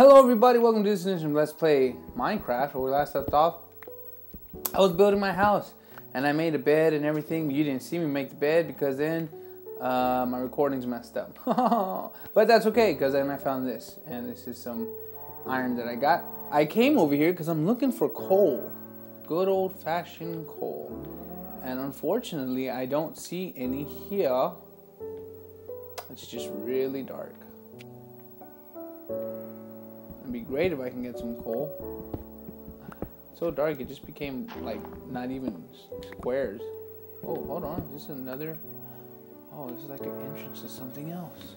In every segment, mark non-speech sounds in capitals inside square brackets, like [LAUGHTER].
Hello everybody, welcome to this edition Let's Play Minecraft, where we last left off. I was building my house, and I made a bed and everything, but you didn't see me make the bed because then uh, my recording's messed up. [LAUGHS] but that's okay, because then I found this, and this is some iron that I got. I came over here because I'm looking for coal. Good old-fashioned coal. And unfortunately, I don't see any here. It's just really dark. It'd be great if I can get some coal. So dark, it just became like not even squares. Oh, hold on, is this another? Oh, this is like an entrance to something else.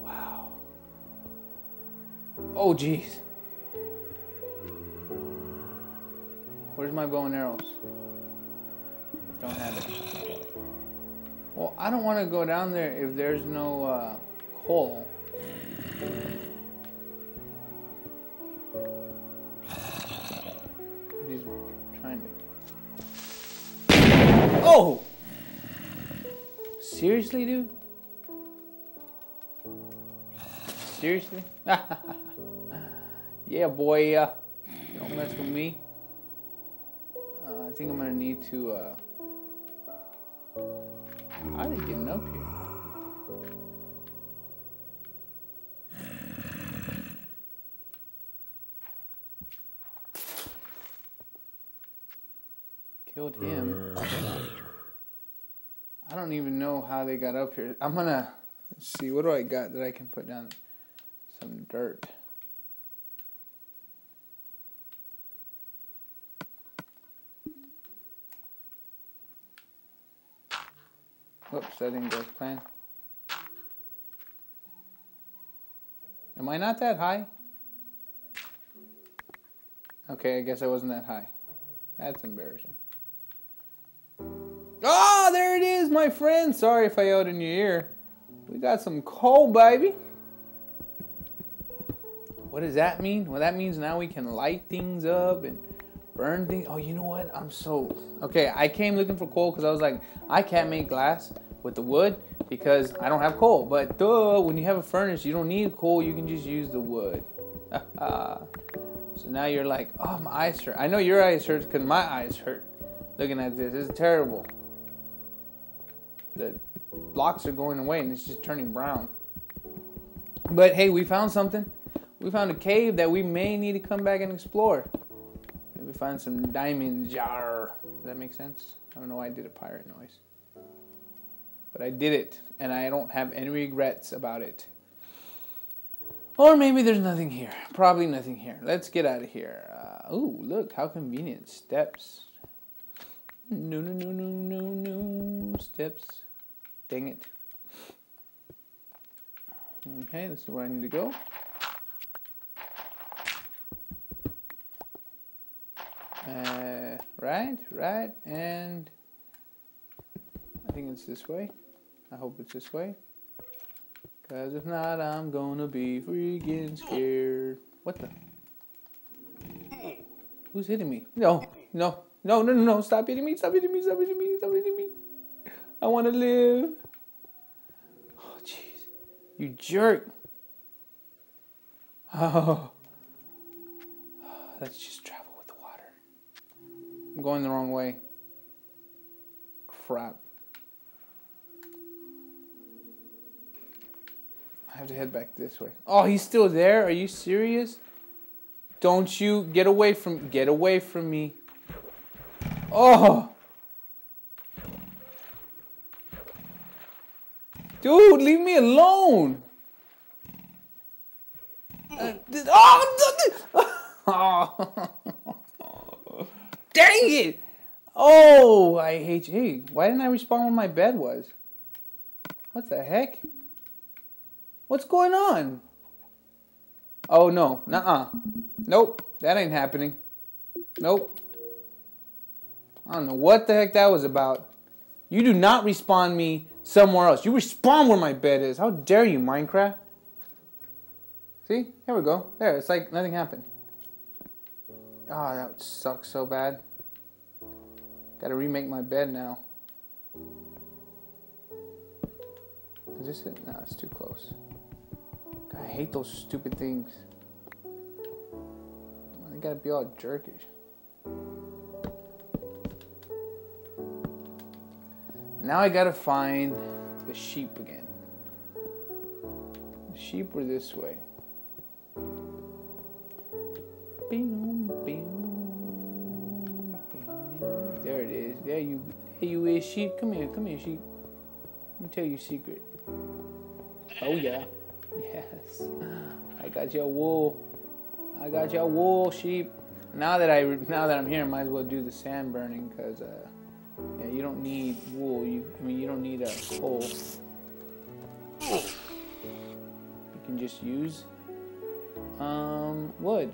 Wow. Oh, jeez. Where's my bow and arrows? Don't have it. Well, I don't want to go down there if there's no uh, coal. Oh! Seriously, dude? Seriously? [LAUGHS] yeah, boy. Uh, don't mess with me. Uh, I think I'm gonna need to. Uh, are they getting up here? Killed him. [COUGHS] I don't even know how they got up here. I'm gonna see what do I got that I can put down some dirt. Whoops, that didn't go as planned. Am I not that high? Okay, I guess I wasn't that high. That's embarrassing. There it is, my friend. Sorry if I yelled in your ear. We got some coal, baby. What does that mean? Well, that means now we can light things up and burn things. Oh, you know what? I'm so... Okay, I came looking for coal because I was like, I can't make glass with the wood because I don't have coal. But duh, when you have a furnace, you don't need coal. You can just use the wood. [LAUGHS] so now you're like, oh, my eyes hurt. I know your eyes hurt because my eyes hurt looking at this. It's terrible. The blocks are going away and it's just turning brown. But hey, we found something. We found a cave that we may need to come back and explore. Maybe find some diamonds. Jar. Does that make sense? I don't know why I did a pirate noise. But I did it, and I don't have any regrets about it. Or maybe there's nothing here. Probably nothing here. Let's get out of here. Uh, oh, look, how convenient. Steps. No, no, no, no, no, no. Steps. Dang it. Okay, this is where I need to go. Uh, right, right, and I think it's this way. I hope it's this way. Cause if not, I'm gonna be freaking scared. What the? Who's hitting me? No, no, no, no, no, no. Stop hitting me, stop hitting me, stop hitting me, stop hitting me. I wanna live. Oh, jeez. You jerk. Oh. [SIGHS] Let's just travel with the water. I'm going the wrong way. Crap. I have to head back this way. Oh, he's still there? Are you serious? Don't you get away from get away from me. Oh. Dude, leave me alone. Uh, oh, [LAUGHS] dang it. Oh, I hate you. Hey, why didn't I respawn where my bed was? What the heck? What's going on? Oh, no. Nuh-uh. Nope. That ain't happening. Nope. I don't know what the heck that was about. You do not respawn me somewhere else. You respawn where my bed is. How dare you, Minecraft? See? Here we go. There, it's like nothing happened. Oh, that would suck so bad. Gotta remake my bed now. Is this it? No, it's too close. God I hate those stupid things. They gotta be all jerkish. Now I gotta find the sheep again. The sheep were this way. There it is. There you there you is sheep. Come here, come here, sheep. Let me tell you a secret. Oh yeah. [LAUGHS] Yes. I got your wool. I got your wool, sheep. Now that I now that I'm here, I might as well do the sand burning because uh, you don't need wool. You I mean you don't need a hole. You can just use um wood.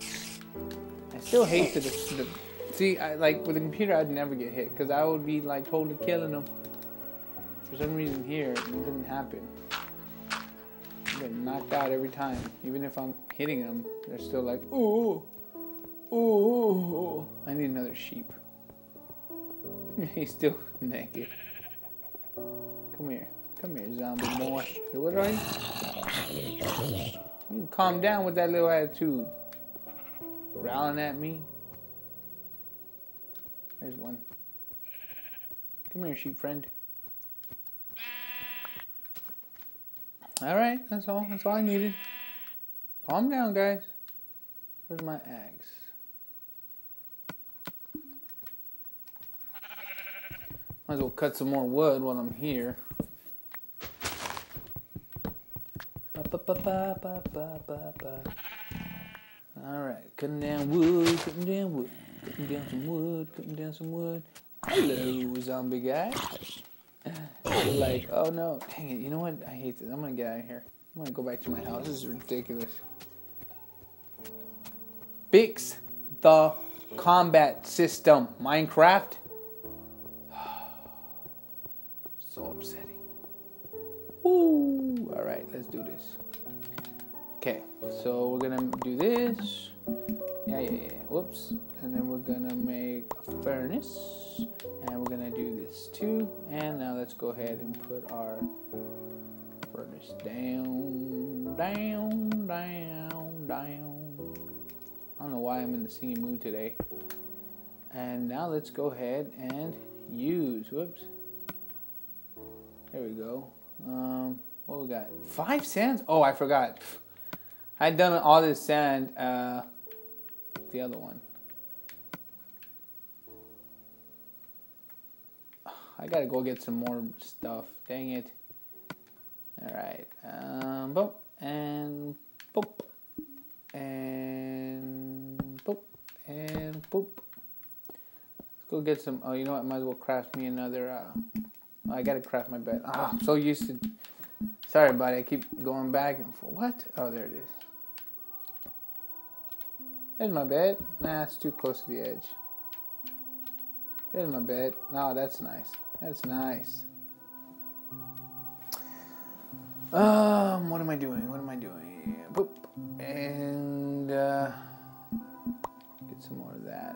I still hate the, the see I like with the computer I'd never get hit because I would be like totally killing them. For some reason here it didn't happen. I get knocked out every time. Even if I'm hitting them, they're still like, ooh, ooh. I need another sheep. [LAUGHS] He's still naked. Come here. Come here, zombie boy. What are you? You calm down with that little attitude. Growling at me. There's one. Come here, sheep friend. Alright, that's all. That's all I needed. Calm down, guys. Where's my axe? Might as well cut some more wood while I'm here. Alright, cutting down wood, cutting down wood, cutting down some wood, cutting down some wood. Hello, zombie guy. like, oh no, dang it, you know what? I hate this. I'm gonna get out of here. I'm gonna go back to my house. This is ridiculous. Fix the combat system, Minecraft. Woo! Alright, let's do this. Okay, so we're gonna do this. Yeah, yeah, yeah. Whoops. And then we're gonna make a furnace. And we're gonna do this too. And now let's go ahead and put our furnace down, down, down, down. I don't know why I'm in the singing mood today. And now let's go ahead and use, whoops. There we go. Um, what we got? Five sands? Oh, I forgot. I'd done all this sand, uh, the other one. I gotta go get some more stuff. Dang it. Alright. Um, boop. And boop. And boop. And boop. Let's go get some. Oh, you know what? Might as well craft me another. Uh, I gotta craft my bed. Oh, I'm so used to. Sorry, buddy. I keep going back and forth. What? Oh, there it is. There's my bed. Nah, it's too close to the edge. There's my bed. No, that's nice. That's nice. Um, what am I doing? What am I doing? Boop. And uh, get some more of that.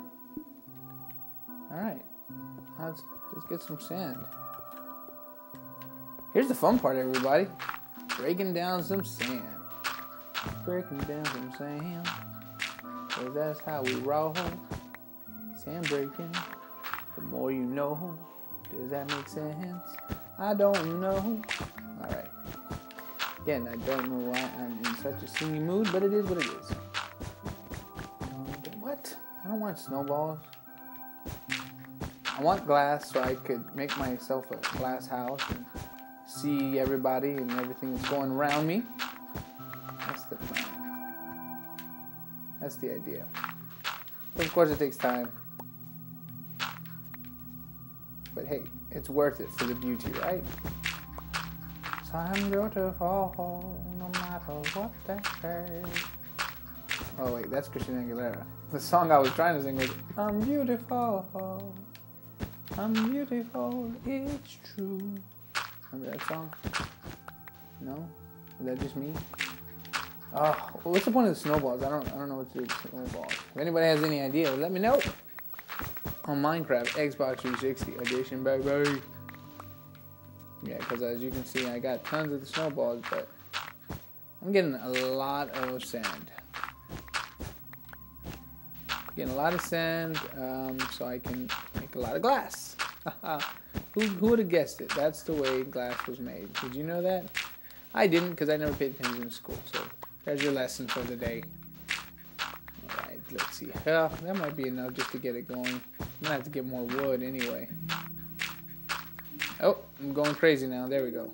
All right. Let's let's get some sand. Here's the fun part, everybody. Breaking down some sand. Breaking down some sand. That's how we roll. Sand breaking. The more you know. Does that make sense? I don't know. Alright. Again, I don't know why I'm in such a singing mood, but it is what it is. Um, what? I don't want snowballs. I want glass so I could make myself a glass house and see everybody and everything that's going around me. That's the plan. That's the idea. But of course, it takes time. But hey, it's worth it for the beauty, right? So I'm beautiful no matter what they say. Oh wait, that's Christina Aguilera. The song I was trying to sing was I'm beautiful. I'm beautiful, it's true. Remember that song? No? Is that just me? Oh, what's the point of the snowballs? I don't I don't know what to do with snowballs. If anybody has any idea, let me know on Minecraft Xbox 360 edition, baby. Yeah, because as you can see, I got tons of the snowballs, but I'm getting a lot of sand. Getting a lot of sand um, so I can make a lot of glass. [LAUGHS] who who would have guessed it? That's the way glass was made. Did you know that? I didn't because I never paid attention in school. So there's your lesson for the day. Alright, let's see. Yeah, that might be enough just to get it going. I'm gonna have to get more wood anyway. Oh, I'm going crazy now. There we go.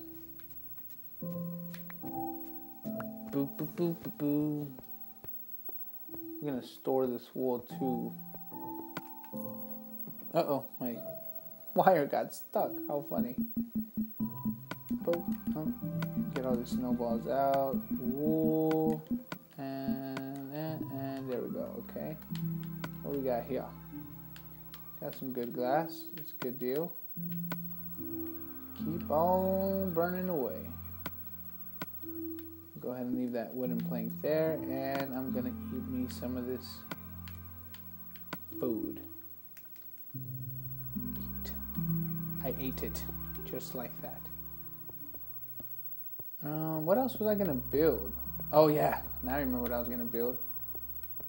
Boop, boop, boop, boop, boop. I'm gonna store this wool too. Uh oh, my wire got stuck. How funny. Boop. Oh, get all the snowballs out. Wool. And, and, and there we go. Okay. What we got here? Got some good glass. It's a good deal. Keep on burning away go ahead and leave that wooden plank there and I'm gonna eat me some of this food I ate it just like that. Um, what else was I gonna build? Oh yeah now I remember what I was gonna build.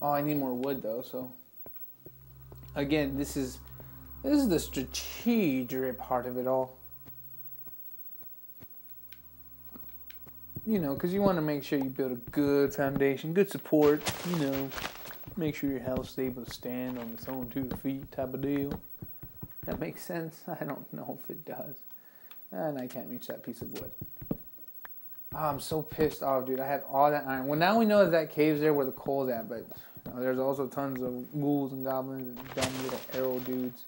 Oh I need more wood though so. Again this is this is the strategic part of it all. You know, because you want to make sure you build a good foundation, good support, you know, make sure your house is able to stand on its own two feet type of deal. That makes sense? I don't know if it does. And I can't reach that piece of wood. Oh, I'm so pissed off, dude. I had all that iron. Well, now we know that, that cave's there where the coal's at, but there's also tons of ghouls and goblins and dumb little arrow dudes.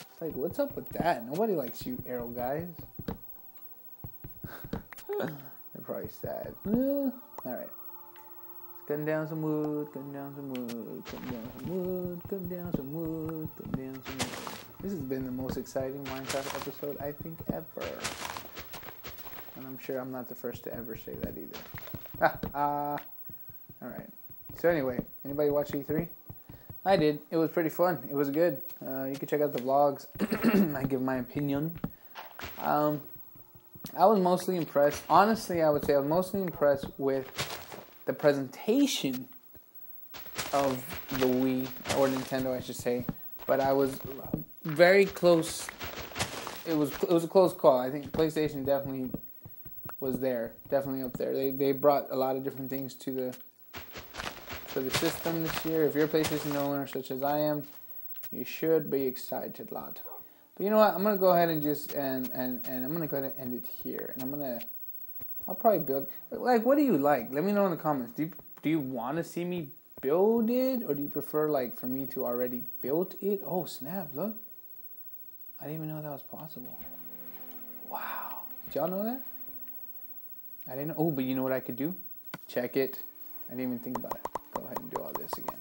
It's like, what's up with that? Nobody likes you arrow guys. [LAUGHS] They're probably sad. All right. Let's down some wood, cut down some wood, cut down some wood, cut down some wood, cut down some wood. This has been the most exciting Minecraft episode I think ever. And I'm sure I'm not the first to ever say that either. Ah, ah. All right. So anyway, anybody watch E3? I did. It was pretty fun. It was good. Uh, you can check out the vlogs. [CLEARS THROAT] I give my opinion. Um, I was mostly impressed. Honestly, I would say I was mostly impressed with the presentation of the Wii or Nintendo, I should say. But I was very close. It was it was a close call. I think PlayStation definitely was there, definitely up there. They they brought a lot of different things to the for the system this year. If you're a PlayStation owner, such as I am, you should be excited, lad. But you know what? I'm gonna go ahead and just and and and I'm gonna go ahead and end it here. And I'm gonna I'll probably build like what do you like? Let me know in the comments. Do you do you want to see me build it or do you prefer like for me to already build it? Oh snap! Look, I didn't even know that was possible. Wow! Did y'all know that? I didn't know. Oh, but you know what I could do? Check it. I didn't even think about it. Go ahead and do all this again.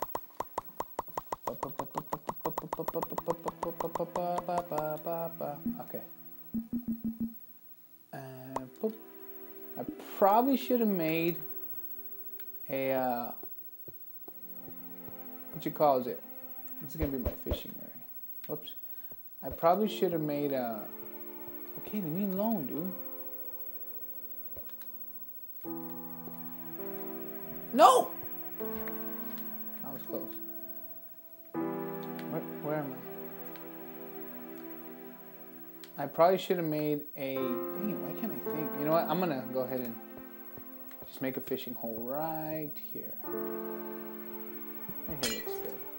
Okay. And. I probably should have made a uh, what you calls it? This is gonna be my fishing area. Whoops. I probably should have made a. Okay, leave me alone, dude. No. I was close. Where, where am I? I probably should have made a. Dang why can't I think? You know what? I'm gonna go ahead and just make a fishing hole right here. Right here looks good.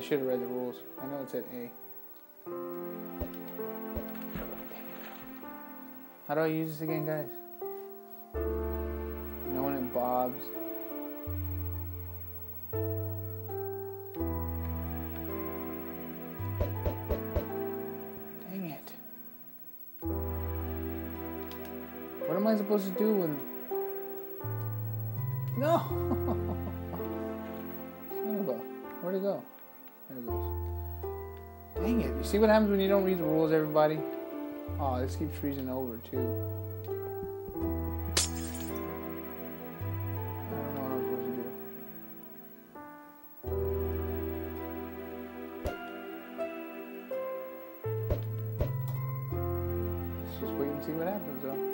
I should have read the rules. I know it's at A. How do I use this again, guys? You know when it bobs? Dang it. What am I supposed to do when... No! [LAUGHS] Son of a... Where'd it go? You see what happens when you don't read the rules, everybody? Oh, this keeps freezing over, too. I don't know what to do. Let's just wait and see what happens, though.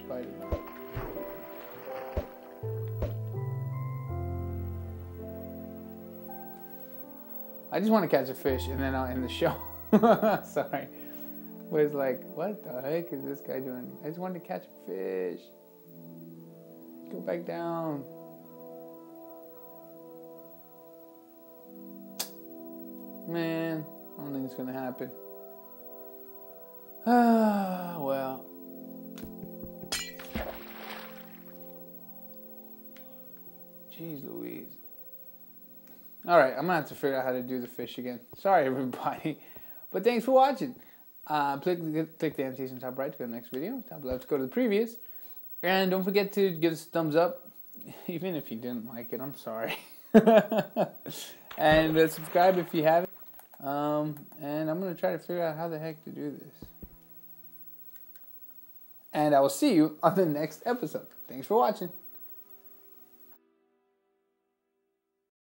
Fish. I just want to catch a fish and then I'll end the show. [LAUGHS] Sorry. It's like, what the heck is this guy doing? I just wanted to catch a fish. Go back down. Man, I don't think it's gonna happen. Ah, [SIGHS] well. Jeez Louise. All right, I'm gonna have to figure out how to do the fish again. [LAUGHS] Sorry, everybody, but thanks for watching. Uh, click, click the annotation top right to go to the next video. Top left to go to the previous, and don't forget to give us a thumbs up, [LAUGHS] even if you didn't like it. I'm sorry, [LAUGHS] and uh, subscribe if you haven't. Um, and I'm gonna try to figure out how the heck to do this. And I will see you on the next episode. Thanks for watching.